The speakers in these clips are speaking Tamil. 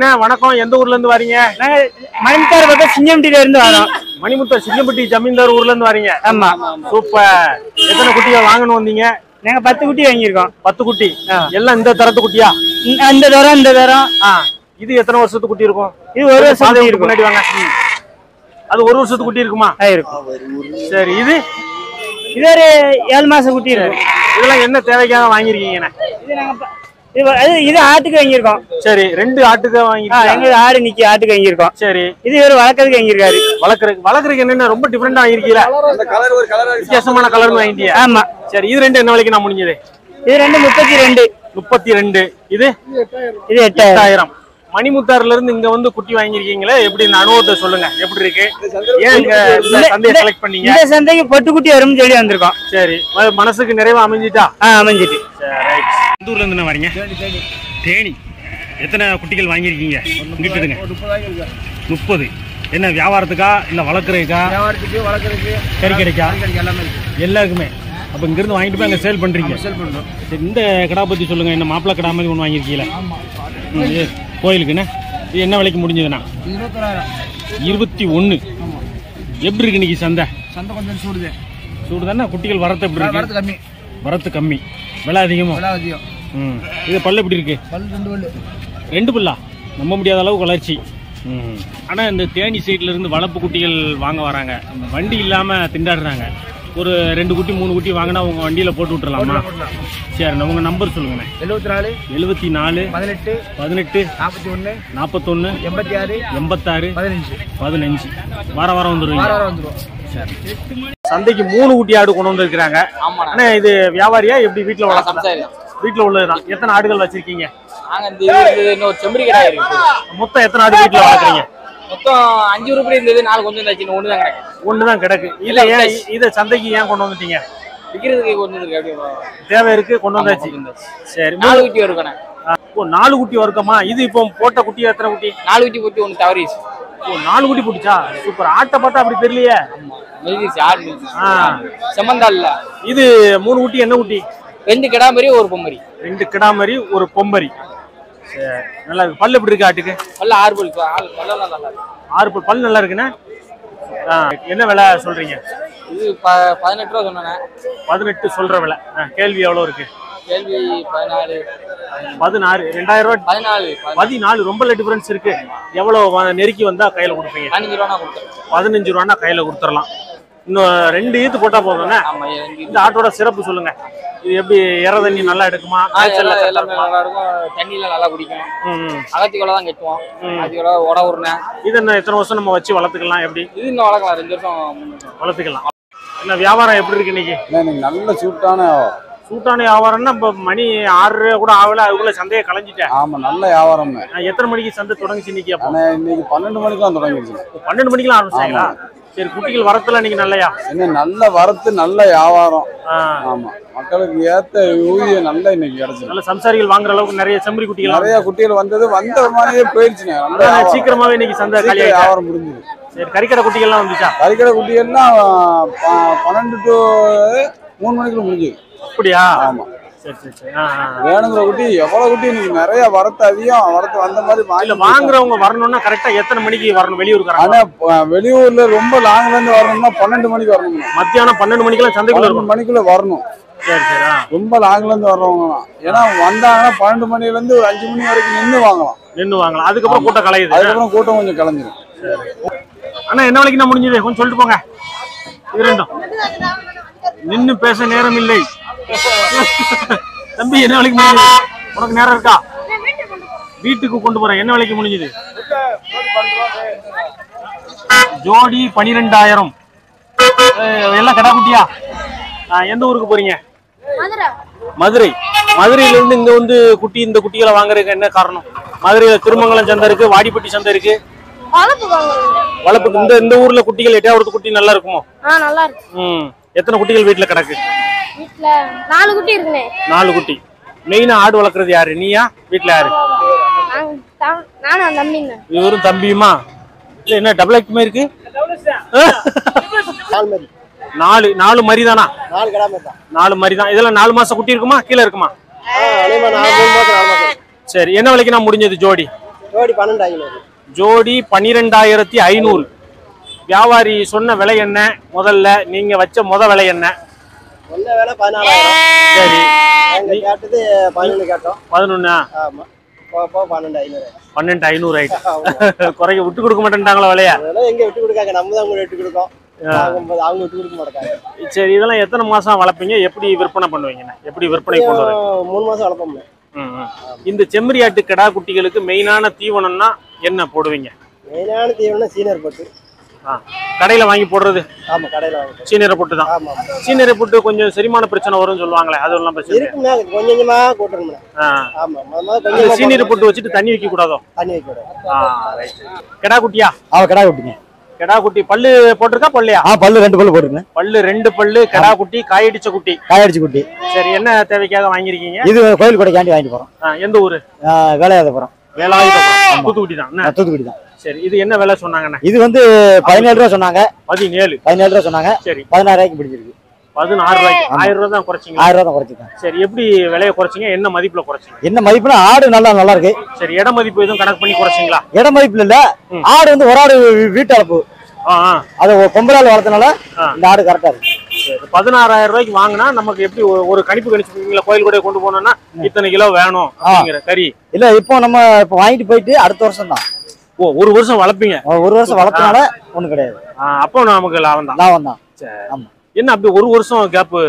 அண்ணா வணக்கம் எந்த ஊர்ல இருந்து வரீங்க? மணிமுத்தார் பக்கம் சிங்கம்பட்டியில இருந்து வரோம். மணிமுத்தர் சிங்கம்பட்டி ஜமீன்தார் ஊர்ல இருந்து வரீங்க. ஆமா. சூப்பர். எத்தனை குட்டிகள் வாங்கணும் வந்தீங்க? நாங்க பத்து குட்டி வாங்கியிருக்கோம். பத்து குட்டி. எல்லாம் இந்த தரத்து குட்டியா? இந்த- தரம் இந்த தரம். இது எத்தனை வருஷத்து குட்டி இருக்கும்? இது ஒரு வருஷம் முன்னாடி வாங்க. அது ஒரு வருஷத்து குட்டி இருக்குமா? இருக்கும் சரி இது? இது ஒரு ஏழு மாசம் குட்டி இருக்கும் இதெல்லாம் என்ன தேவைக்காக வாங்கியிருக்கீங்கண்ணே இது நாங்க ப- இது வ- அது இது ஆட்டுக்கு வாங்கியிருக்கோம். சரி ரெண்டு ஆட்டுக்கு வாங்கிருக்கீங்க எங்க ஆடு நிக்கி ஆட்டுக்கு வாங்கியிருக்கோம். சரி. இது ஒரு வளர்க்கறதுக்கு வாங்கியிருக்காரு. வளர்க்குறதுக்கு வளர்க்குறதுக்கு என்னென்ன ரொம்ப டிஃப்ரெண்டா வாங்கிருக்கீல வித்தியாசமான கலர் வாங்கிட்டியா? ஆமா. சரி இது ரெண்டு என்ன விலைக்கு நான் முடிஞ்சது? இது ரெண்டு முப்பத்தி ரெண்டு. முப்பத்தி ரெண்டு. இது? இது எட்டாயிரம். எட்டாயிரம். மணிமுத்தாறுல இருந்து இங்க வந்து குட்டி வாங்கியிருக்கீங்களே எப்படி இந்த அனுபவத்தை சொல்லுங்க? எப்படி இருக்கு? ஏன் இங்க சந்தையை செலக்ட் பண்ணீங்க? இந்த சந்தைக்கு பொட்டு குட்டி வரும்னு சொல்லி வந்திருக்கோம். சரி மனசுக்கு நிறைவா அமைஞ்சிட்டா? ஆ அமைஞ்சிட்டு. எந்த ஊர்ல இருந்து வரீங்க? தேனி எத்தனை குட்டிகள் வாங்கியிருக்கீங்க? இங்கிட்டுடுங்க முப்பது என்ன வியாபாரத்துக்கா? இல்ல வளர்க்குறதுக்கா? வியாபாரத்துக்கு வளர்க்கறதுக்கு கறி கிடைக்கா? எல்லாமே எல்லாருக்குமே. அப்ப இங்க இருந்து வாங்கிட்டு போய் அங்க சேல் பண்றோம். சரி, இந்த கடா பத்தி சொல்லுங்க. என்ன மாப்பிள்ளை கடா மாதிரி ஒன்று வாங்கியிருக்கீங்களா? கோயிலுக்குண்ணே இது என்ன? விலைக்கு முடிஞ்சதுண்ணா? இருபத்தி ஒன்று எப்படி இருக்கு இன்னைக்கு சந்தை? சந்தை கொஞ்சம் சூடுது. சூடு தானே குட்டிகள் வரத்து எப்படி இருக்கு? கம்மி. வரத்து கம்மி. விலை அதிகமா? விலை அதிகம். ம். இது பல்லு எப்படி இருக்கு? பல் ரெண்டு பல்லு. ரெண்டு பல்லா? நம்ப முடியாத அளவுக்கு வளர்ச்சி. ம். ஆனால் இந்த தேனி சைட்ல இருந்து வளர்ப்பு குட்டிகள் வாங்க வராங்க. வண்டி இல்லாம திண்டாடுறாங்க. ஒரு ரெண்டு குட்டி மூணு குட்டி வாங்கினா உங்க வண்டியில போட்டு விட்டுறலாமா? சரி உங்க நம்பர் சொல்லுங்கண்ணே. எழுபத்தி நாலு எழுபத்தி நாலு பதினெட்டு பதினெட்டு நாற்பத்தி ஒன்று நாற்பத்தொன்று எண்பத்தி ஆறு எண்பத்தாறு பதினஞ்சு. பதினஞ்சு. வார வாரம் வந்துடுவீங்க வாரம் வந்துடும் சந்தைக்கு மூணு குட்டி ஆடு கொண்டு வந்திருக்கிறாங்க. ஆனா இது வியாபாரியா? எப்படி வீட்டுல வளர்க்கலாம். வீட்டுல உள்ளதுதான். எத்தனை ஆடுகள் வச்சிருக்கீங்க? மொத்தம் எத்தனை ஆடு வீட்டுல வளர்க்குறீங்க? மொத்தம் அஞ்சு ரூபாய் இருந்தது நாலு கொஞ்சம் இருந்தாச்சு ஒன்று தான் கிடக்கு. இல்ல ஏன் இதை சந்தைக்கு ஏன் கொண்டு வந்துட்டீங்க? விற்கிறதுக்கு அப்படியே தேவை இருக்கு கொண்டு வந்தாச்சு. சரி நாலு குட்டி வருக்கண்ணே ஆ, ஓ நாலு குட்டி வர்க்கமா இது இப்போ போட்ட குட்டி எத்தனை குட்டி? நாலு குட்டி போட்டு ஒன்று தவறிச்சு ஓ நாலு குட்டி பிடிச்சா சூப்பர். ஆட்டை பார்த்தா அப்படி தெரியலையே. இல்ல. இது மூணு குட்டி என்ன குட்டி ரெண்டு கிடா மாதிரி ஒரு பொம்மரி. ரெண்டு கிடாமரி ஒரு பொம்பரி சரி நல்லா இருக்கு. பல்லு எப்படி இருக்கு ஆட்டுக்கு? நல்ல ஆறு பல் நல்லா இருக்கு. ஆறு பல் பல் நல்லா இருக்குண்ணே? என்ன விலை சொல்றீங்க? இது பதினெட்டு ரூபா சொன்னேண்ணே. பதினெட்டு சொல்ற விலை. கேள்வி எவ்வளோ இருக்கு? கேள்வி பதினாலு பதினாறு ரெண்டாயிரம் ரூபாய் பதினாலு பதினாலு. ரொம்ப டிஃபரன்ஸ் இருக்கு. எவ்வளோ நெருக்கி வந்தா கையில கொடுப்பீங்க? பதினஞ்சு ரூபா கொடுத்தேன். பதினஞ்சு ரூபான்னா கையில கொடுத்துடலாம். இன்னும் ரெண்டு ஈத்து போட்டா போதும்ண்ணே இந்த ஆட்டோட சிறப்பு சொல்லுங்க. இது எப்படி எற தண்ணி நல்லா எடுக்குமா? எல்லாம்? நல்லா இருக்கும் தண்ணியெல்லாம் நல்லா குடிக்கும் ம், ம். அகத்தி கொலை தான் கட்டுவோம். உட உருணேன் இது என்ன எத்தனை வருஷம் நம்ம வச்சு வளர்த்துக்கலாம் எப்படி? இது இன்னும் வளர்க்கலாம். ரெண்டு வருஷம். வளர்த்துக்கலாம். என்ன வியாபாரம் எப்படி இருக்கு இன்னைக்கு? நல்ல சூட்டான சூட்டான வியாபாரம்னா இப்போ மணி ஆறு கூட ஆகல அதுக்குள்ள சந்தையை கலைஞ்சிட்டேன். ஆமா நல்ல வியாபாரம்னு நான் எத்தனை மணிக்கு சந்தை தொடங்குச்சு இன்னைக்கு இன்னைக்கு பன்னெண்டு மணிக்கு தான் தொடங்கிடுச்சு. பன்னெண்டு மணிக்கெல்லாம் ஆரம்பிச்சாங்களா? சரி குட்டிகள் வரத்துல இன்னைக்கு நல்லையா? இன்னும் நல்ல வரத்து நல்ல வியாபாரம். ஆமா. மக்களுக்கு ஏத்த ஊதியம் நல்ல இன்னைக்கு கிடைச்சிருக்கு. நல்ல சம்சாரிகள் வாங்குற அளவுக்கு நிறைய செம்மறி குட்டிகள் நிறைய குட்டிகள் வந்தது வந்த மாதிரியே போயிடுச்சுங்க. சீக்கிரமாவே இன்னைக்கு சந்தை வியாபாரம் முடிஞ்சுது. சரி கறிக்கடை குட்டிகள்லாம் வந்துச்சா? கறிக்கடை குட்டிகள்லாம் பன்னெண்டு டு மூணு மணிக்குள்ள முடிஞ்சுது. அப்படியா? ஆமா. வேணுங்கிற குட்டி எவ்வளவு குட்டி? இன்னைக்கு நிறைய வரத்து அதிகம். வரத்து வந்த மாதிரி இல்ல வாங்கி வாங்குறவங்க வரணும்னா கரெக்டா எத்தனை மணிக்கு வரணும்? வெளியூருக்காரங்க ஆனா வெளியூர்ல ரொம்ப லாங்ல இருந்து வரணும்னா பன்னெண்டு மணிக்கு வரணும் மத்தியானம் பன்னெண்டு மணிக்கெல்லாம் சந்தைக்குள்ள மணிக்குள்ள வரணும். சரி சரி ஆ. ரொம்ப லாங்ல இருந்து வர்றவங்க. ஏன்னா வந்தாங்கன்னா பன்னெண்டு மணில இருந்து ஒரு அஞ்சு மணி வரைக்கும் நின்று வாங்கலாம். நின்னு வாங்கலாம். அதுக்கப்புறம் கூட்டம் கலையுது. அதுக்கப்புறம் கூட்டம் கொஞ்சம் கலைஞ்சிரும். அண்ணா என்ன வரைக்கும் முடிஞ்சது? கொஞ்சம் சொல்லிட்டு போங்க. இது ரெண்டும் நின்னு பேச நேரம் இல்லை. தம்பி என்ன வேலைக்கு முடிஞ்சது உனக்கு நேரம் இருக்கா? வீட்டுக்கு கொண்டு போறேன். என்ன வேலைக்கு முடிஞ்சது? ஜோடி பனிரெண்டாயிரம். எல்லாம் கடா குட்டியா? எந்த ஊருக்கு போறீங்க? மதுரை. மதுரையில இருந்து இங்க வந்து குட்டி இந்த குட்டிகளை வாங்குறதுக்கு என்ன காரணம்? மதுரையில திருமங்கலம் சந்தை இருக்கு வாடிப்பட்டி சந்தை இருக்கு. வளர்ப்புக்கு இந்த இந்த ஊர்ல குட்டிகள் எட்டாவது குட்டி நல்லா இருக்குமோ? நல்லா இருக்கு. ம். எத்தனை குட்டிகள் வீட்டுல கிடக்கு? வீட்ல நாலு குட்டி இருக்குண்ணே. நாலு குட்டி. மெயினா ஆடு வளர்க்குறது யாரு? நீயா? வீட்டுல யாரு? நானும் தம்பிங்க. இவரும் தம்பியுமா? இல்ல என்ன டபுள் ஆக்ட் இருக்கு? நாலு நாலு மரி தானா நாலு கிடாம தான். நாலு மரி தான் இதெல்லாம் நாலு மாசம் குட்டி இருக்குமா? கீழே இருக்குமா? சரி என்ன விலைக்கு நான் முடிஞ்சது? ஜோடி? ஜோடி பன்னெண்டு ஐநூறு ஜோடி பன்னிரெண்டாயிரத்தி ஐநூறு. வியாபாரி சொன்ன விலை என்ன? முதல்ல நீங்க வச்ச முத விலை என்ன? வேலை பதினாலாயிரம். கேட்டது பதினொன்று கேட்டோம். பதினொன்னா? பன்னெண்டு ஐநூறு ஆயிட்டு. குறைக்க விட்டு கொடுக்க மாட்டேன்ட்டாங்களா விலையா? எங்க விட்டு கொடுக்காங்க? நம்ம தான் விட்டு கொடுக்கோம். அவங்க விட்டு கொடுக்க மாட்டாங்க. சரி இதெல்லாம் எத்தனை மாசம் வளர்ப்பீங்க? எப்படி விற்பனை பண்ணுவீங்கண்ணே எப்படி விற்பனை கொண்டு வரீங்க? மூணு மாசம் வளர்ப்போம் ம், ம். இந்த செம்மறியாட்டு கிடா குட்டிகளுக்கு மெயினான தீவனம்னா என்ன போடுவீங்க? மெயினான தீவனம் சீனியர் போட்டு கடையில வாங்கி போடுறது? ஆமா கடையில வாங்கிட்டு சீனியரை போட்டு தான். ஆமா ஆமா. சீனியரை போட்டு கொஞ்சம் செரிமான பிரச்சனை வரும்னு சொல்லுவாங்களே அதெல்லாம் பிரச்சனை இல்லையா? இருக்குமே கொஞ்சம் கொஞ்சமா கூட்டணும்னா ஆ. ஆமா முத முத அந்த கொஞ்சம் சீனியரை போட்டு வச்சுட்டு தண்ணி வைக்க கூடாதோ? தண்ணி வைக்க கூடாது. ஆ ரைட் கெடா குட்டியா? அவ கடா குட்டிங்க. கெடா குட்டி பல்லு போட்டிருக்கா பல்லையா? ஆ பல்லு ரெண்டு பல்லு போட்டுருங்க பல்லு ரெண்டு பல்லு கெடா குட்டி காயடிச்ச குட்டி. காயடிச்சு குட்டி. சரி என்ன தேவைக்காக வாங்கியிருக்கீங்க? இது கோயில் கொடைக்காண்டி வாங்கிட்டு போறோம். ஆ, எந்த ஊரு? ஆ, வேலையாதபுரம் வேலாயுதபுரம் தூத்துக்குடி தான் தூத்துக்குடி தான் சரி இது என்ன விலை சொன்னாங்கண்ணே? இது வந்து பதினேழு ரூபா சொன்னாங்க. பதினேழு. பதினேழு ரூபா சொன்னாங்க. சரி. பதினாறு ரூபாய்க்கு ஆயிரம் ரூபாய் தான் குறைச்சிங்க. ஆயிரம் ரூபா தான் குறைச்சிருக்கேன் சரி எப்படி விலையை குறைச்சிங்க? என்ன மதிப்புல குறைச்சிங்க? என்ன மதிப்புனா ஆடு நல்லா நல்லா இருக்கு. சரி இட மதிப்பு எதுவும் கணக்கு பண்ணி குறைச்சிங்களா? இட மதிப்புல இல்ல. ஆடு வந்து ஒரு ஆடு வீட்டு அளப்பு அதை பொம்பளால் வளர்த்தனால. இந்த ஆடு கரெக்டா இருக்கு. பதினாறாயிரம் ரூபாய்க்கு வாங்கினா நமக்கு எப்படி ஒரு- கணிப்பு கணிச்சுங்களா கோயில் கூட கொண்டு போனோம்னா இத்தனை கிலோ வேணும் அப்படிங்கிற கறி. இல்ல இப்போ நம்ம இப்போ வாங்கிட்டு போயிட்டு அடுத்த வருஷம் தான் ஓ ஒரு வருஷம் வளர்ப்பீங்க? ஒரு வருஷம் வளர்த்தனால ஒண்ணும் கிடையாது. அப்போ நமக்கு லாபம் தான் லாபம் தான் ஆமா. என்ன அப்படி ஒரு வருஷம் கேப்பு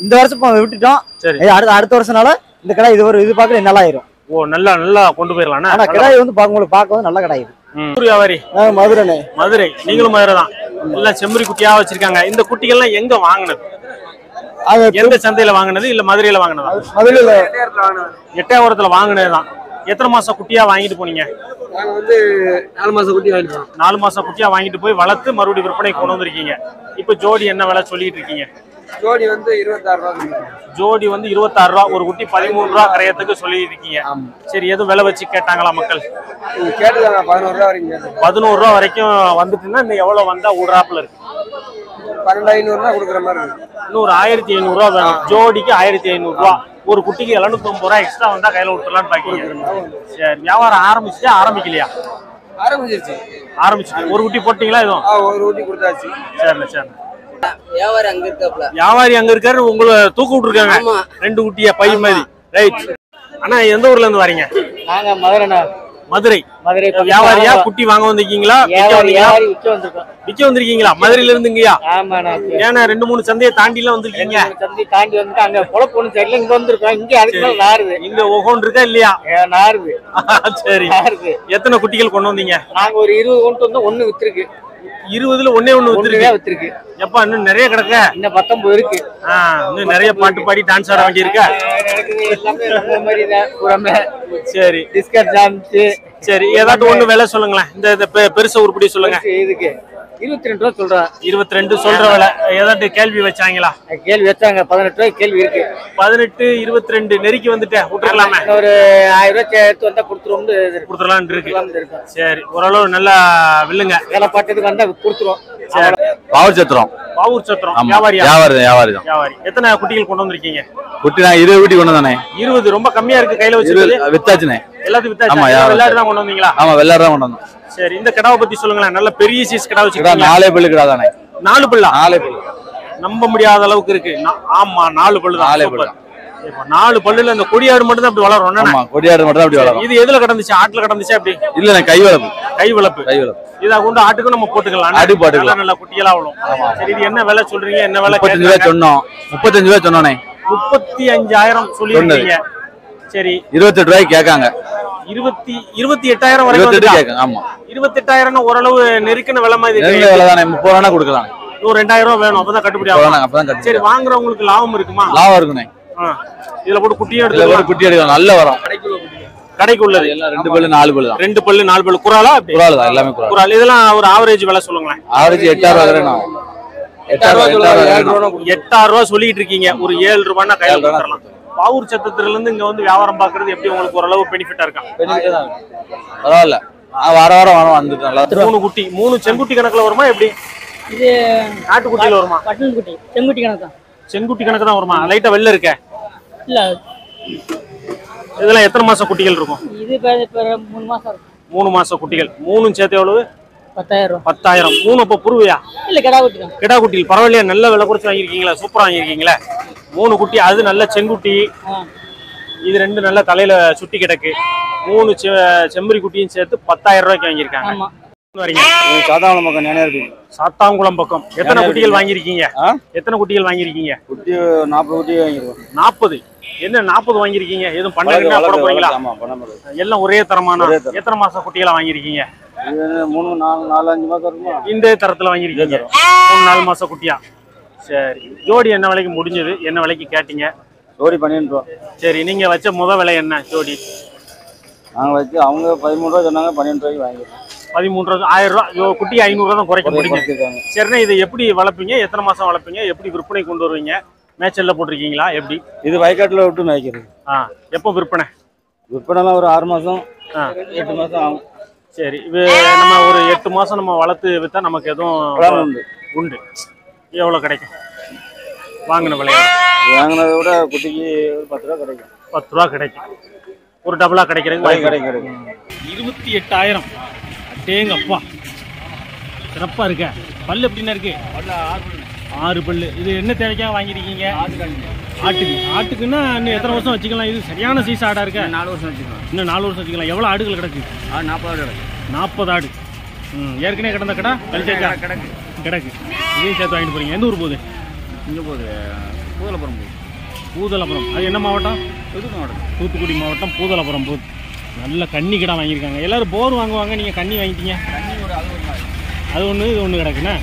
இந்த வருஷம் விட்டுட்டோம். சரி. அடுத்த அடுத்த வருஷம்னால இந்த கடை இது ஒரு இது பார்க்கல நல்லா ஆயிரும். ஓ நல்லா நல்லா கொண்டு போயிடலாம்னா ஆனா கிடாய் வந்து உங்களுக்கு பார்க்க வந்து நல்ல கிடாய் வியாபாரி. மதுரைண்ணே. மதுரை. நீங்களும் மதுரை தான் எல்லாம் செம்மறி குட்டியா வச்சிருக்காங்க. இந்த குட்டிகள்லாம் எங்க வாங்கினது? எந்த சந்தையில வாங்கினது? இல்ல மதுரையில வாங்கினதா? மதுரையில. எட்டாயிரத்துல வாங்கினது தான் எத்தனை மாசம் குட்டியா வாங்கிட்டு போனீங்க? வந்து நாலு மாசம் குட்டி வாங்கிட்டு நாலு மாசம் குட்டியா வாங்கிட்டு போய் வளர்த்து மறுபடியும் விற்பனை கொண்டு வந்திருக்கீங்க. இப்ப ஜோடி என்ன விலை சொல்லிட்டு இருக்கீங்க? ஜோடி வந்து இருபத்தாறு ரூபா ஜோடி வந்து இருபத்தாறு ரூபா ஒரு குட்டி பதிமூணு ரூபா கரையத்துக்கு சொல்லி இருக்கீங்க சரி எதுவும் விலை வச்சு கேட்டாங்களா மக்கள்? கேட்டுதாங்க பதினோரு ரூபா வரைக்கும் கேட்டு பதினோரு ரூபா வரைக்கும் வந்துட்டுன்னா இன்னும் எவ்வளவு வந்தா விடுறாப்புல இருக்கு? பன்னெண்டு ஐநூறுனா கொடுக்குற மாதிரி இருக்கு. இன்னொரு ஆயிரத்தி ஐநூறு ரூபா வேணும். ஜோடிக்கு ஆயிரத்தி ஐநூறு ரூபா. ஒரு குட்டிக்கு எழுநூத்தி ஐம்பது ரூபா எக்ஸ்ட்ரா வந்தா கையில விட்டுலான்னு பாக்கீங்க. சரி வியாபாரம் ஆரம்பிச்சுட்டா ஆரம்பிக்கலையா? ஆரம்பிச்சிருச்சு. ஆரம்பிச்சுட்டு. ஒரு குட்டி போட்டீங்களா எதுவும்? ஆ ஒரு ஊட்டி கொடுத்தாச்சு. சரிண்ணே சரிண்ணே. வியாபாரம் அங்க இருக்காப்ல. வியாபாரி அங்க இருக்காரு உங்களை தூக்க விட்டுருக்காங்க. ரெண்டு குட்டியா பை மாதிரி. ரைட் அண்ணா எந்த ஊர்ல இருந்து வரீங்க? நாங்க மதுரைண்ணா மதுரை. மதுரை வியாபாரியா குட்டி வாங்க வந்திருக்கீங்களா? விக்க வந்திருக்கீங்களா? மதுரையில இருந்துங்கயா? ஏன்னா ரெண்டு மூணு சந்தையை தாண்டி எல்லாம் வந்திருக்கீங்க தம்பி தாண்டி வந்துட்டு அங்க பொழப்பு ஒண்ணு சரியில்லை இங்க வந்திருக்கோம். இங்க அதுக்கு நாருது. இங்க ஒகோன் இருக்கா இல்லையா? நாருது. சரி. எத்தனை குட்டிகள் கொண்டு வந்தீங்க? நாங்க ஒரு இருபது கொண்டு வந்தோம் ஒண்ணு வித்துருக்கு. இருபதுல ஒண்ணே ஒண்ணு வித்துருக்கு வித்துருக்கு எப்பா இன்னும் நிறைய கிடக்க? இன்னும் பத்தொன்பது இருக்கு. ஆ, இன்னும் நிறைய பாட்டு பாடி டான்ஸ் ஆட வேண்டியிருக்க? சரி. டிஸ்கட் சரி ஏதாட்டும் ஒண்ணு விலை சொல்லுங்களேன். இந்த பெருச உருப்படி சொல்லுங்க. இதுக்கு இருபத்தி ரெண்டு ரூபா சொல்றேன் இருபத்தி ரெண்டு சொல்ற விலை. ஏதாட்டும் கேள்வி வச்சாங்களா? கேள்வி வச்சாங்க. பதினெட்டு ரூபாய் கேள்வி இருக்கு. பதினெட்டு இருபத்தி ரெண்டு நெருக்கி வந்துட்டேன். விட்டுருக்கலாமே இன்னும் ஒரு ஆயிரம் ரூபாய் சே- எடுத்து வந்தா இருக்கு. இருக்கு. கொடுத்துடலாம்னு இருக்கோம் சரி ஓரளவு நல்லா வில்லுங்க. வேலை பாட்டதுக்கு வந்தா கொடுத்துருவோம். பாவூர் சத்திரம். பாவூர் சத்திரம். ஆமா. வியாபாரி வியாபாரி தான். வியாபாரி. எத்தனை குட்டிகள் கொண்டு வந்திருக்கீங்க? குட்டி நான் இருபது குட்டி கொண்டு வந்தானே. இருபது. ரொம்ப கம்மியா இருக்கு கையில வச்சிருக்கது வித்தாச்சுனே. எல்லாத்தையும் ஆமா, வித்தாச்சு விளையாட்டு தான் கொண்டு வந்தீங்களா? ஆமா வெள்ளாடு தான் கொண்டு வந்தோம். சரி இந்த கிடாவை பத்தி சொல்லுங்களேன். நல்ல பெரிய சைஸ் கிடா கிடா வச்சிருக்கீங்க. நாலே பல்லு கிடா தானே நாலு பல்லா? நாலே பல்லு. நம்ப முடியாத அளவுக்கு இருக்கு. ஆமா நாலு பல்லு தான். நாலே. பல்லு. இப்ப நாலு பல்லுல இந்த கொடியாடு மட்டும் தான் அப்படி வளரும்? ஆமா கொடியாடு மட்டும் அப்படி வளரும். இது எதுல கடந்துச்சு? ஆட்டுல கடந்துச்சு அப்படி இல்ல கை வளர்ப்பு கை வளர்ப்பு கை வளர்ப்பு இதா கொண்டு ஆட்டுக்கும் நம்ம போட்டுக்கலாம். ஆட்டுக்கு போட்டுக்கலாம். நல்ல குட்டிகளா விழும் சரி இது என்ன விலை சொல்றீங்க? என்ன விலை முப்பத்தஞ்சு ரூபாய்? சொன்னோம். முப்பத்தஞ்சு ரூபாய் சொன்னோனே. முப்பத்தி அஞ்சாயிரம் சொல்லிருக்கீங்க சரி. இருபத்தெட்டு ரூபாய்க்கு கேட்காங்க. இருபத்தி இருபத்தி எட்டாயிரம் வரைக்கும் ஆமா. இருபத்தி எட்டாயிரம் ஓரளவு நெருக்கின விலை மாதிரி. விலை தானே முப்பது ரூபா கொடுக்கலாம். இன்னும் ரெண்டாயிரம் ரூபாய் வேணும். அப்பதான் கட்டுப்படி ஆகும். ரூபா அப்பதான் சரி வாங்குறவங்களுக்கு லாபம் இருக்குமா? லாபம் இருக்குண்ணே. இதுல போட்டு குட்டியும் ஒரு எடுத்து குட்டி எடுக்கலாம். நல்ல வரும். கடைக்கு உள்ளது. எல்லாம் ரெண்டு பல்லு நாலு பல்லு தான். ரெண்டு பல்லு நாலு பல்லு. குறாலா குரால் தான். எல்லாமே குரால் குறால். இதெல்லாம் ஒரு ஆவரேஜ் விலை சொல்லுங்களேன். ஆவரேஜ் எட்டாயிரம் ரூபாய் வேணும் எட்டாயிரம் ரூபாய் சொல்லிட்டு இருக்கீங்க. ஒரு ஏழு ரூபாய்னா கையில ரூபா. கொடுத்துடலாம். பாவூர் சத்தத்துல இருந்து இங்க வந்து வியாபாரம் பாக்குறது எப்படி உங்களுக்கு ஓரளவு பெனிஃபிட்டா இருக்கா? பெனிஃபிட் தான் இருக்கு. பரவாயில்ல. வார வாரம் வரும் வந்துட்டு நல்லா மூணு குட்டி மூணு செங்குட்டி கணக்குல வருமா எப்படி? இது நாட்டுக்குட்டியில வருமா? பட்டன் குட்டி செங்குட்டி கணக்கு தான். செங்குட்டி கணக்கு தான் வருமா? லைட்டா வெளில இருக்க. இல்ல. இதெல்லாம் எத்தனை மாசம் குட்டிகள் இருக்கும்? இது மூணு மாசம் இருக்கும். மூணு மாசம் குட்டிகள். மூணும் சேர்த்து எவ்வளவு? பத்தாயிரம். பத்தாயிரம். மூணு இப்போ புருவையா? இல்ல கிடா குட்டி கிடா குட்டிகள். பரவாயில்லையா நல்ல விலை குறைச்சு வாங்கியிருக்கீங்களா? சூப்பரா வாங்கியிருக்கீங்களா. மூணு குட்டி அது நல்ல செங்குட்டி. இது ரெண்டு நல்ல தலையில சுட்டி கிடக்கு. மூணு செ- செம்மறி குட்டியும் சேர்த்து பத்தாயிரம் ரூபாய்க்கு வாங்கியிருக்காங்க. சாதாரண பக்கம் நினைவு சாத்தாங்குளம் பக்கம். எத்தனை குட்டிகள் வாங்கியிருக்கீங்க? ஆ? எத்தனை குட்டிகள் வாங்கியிருக்கீங்க? குட்டி நாற்பது குட்டி வாங்கிருக்கோம் நாற்பது. என்ன நாற்பது வாங்கியிருக்கீங்க? எதுவும் பன்னெண்டு போட போறீங்களா? பண்ண எல்லாம் ஒரே தரமான. எத்தனை மாசம் குட்டிகளை வாங்கியிருக்கீங்க? மூணு நாலு நாலு அஞ்சு மாசம் இருக்குமா? இந்த தரத்துல வாங்கியிருக்கீங்க. மூணு நாலு மாசம் குட்டியா? சரி. ஜோடி என்ன விலைக்கு முடிஞ்சது? என்ன விலைக்கு கேட்டீங்க? ஜோடி பன்னெண்டு ரூபா சரி நீங்க வச்ச முத விலை என்ன ஜோடி? நாங்க வச்சு அவங்க பதிமூணு ரூபா சொன்னாங்க பன்னெண்டு ரூபாய்க்கு வாங்கிருக்கோம். பதிமூன்று ரூபா ஆயிரம் ரூபா குட்டி ஐநூறு ரூபா தான் குறைக்க முடியும் சரிண்ணா இதை எப்படி வளர்ப்பீங்க? எத்தனை மாசம் வளர்ப்பீங்க? எப்படி விற்பனை கொண்டு வருவீங்க? மேய்ச்சல்ல போட்டிருக்கீங்களா? எப்படி? இது வயக்காட்டுல விட்டு மேய்க்கிறது. ஆ எப்போ விற்பனை? விற்பனைலாம் ஒரு ஆறு மாசம் ஆ. எட்டு மாசம் ஆகும். சரி இது நம்ம ஒரு எட்டு மாசம் நம்ம வளர்த்து வித்தா நமக்கு எதுவும் உண்டு. உண்டு. எவ்வளோ கிடைக்கும்? வாங்கின விலையா? வாங்கினதை விட குட்டிக்கு ஒரு பத்து ரூபா கிடைக்கும். பத்து ரூபா கிடைக்கும். ஒரு டபுளா கிடைக்கிறது வாய்ப்பு கிடைக்கும் கிடைக்கும். இருபத்தி எட்டாயிரம். அட்டேங்க அப்பா. சிறப்பா இருக்க. பல்லு எப்படின்னா இருக்கு? ஆறு பல்லு. இது என்ன தேவைக்காக வாங்கியிருக்கீங்க? ஆட்டுக்கு. ஆட்டுக்குன்னா இன்னும் எத்தனை வருஷம் வச்சுக்கலாம்? இது சரியான சீஸ் ஆடா இருக்க. நாலு வருஷம் வச்சுக்கலாம். இன்னும் நாலு வருஷம் வச்சுக்கலாம். எவ்வளோ ஆடுகள் கிடக்கு? ஆ நாற்பது கிடக்கு. நாற்பது ஆடு. ம் ஏற்கனவே கிடந்த கடை? கல்ச்சேக்கா கிடக்கு. கிடக்கு. இதையும் சேர்த்து வாங்கிட்டு போறீங்க. எந்த ஊர் போகுது? இங்கே போகுது. பூதலப்புறம் போகுது பூதலபுரம். அது என்ன மாவட்டம்? புது மாவட்டம். தூத்துக்குடி மாவட்டம் பூதலபுரம் போகுது நல்ல கன்னி கிடா வாங்கியிருக்காங்க. எல்லாரும் போர் வாங்குவாங்க நீங்கள் கன்னி வாங்கிட்டீங்க. அது ஒன்று இது ஒன்று கிடக்குண்ணே?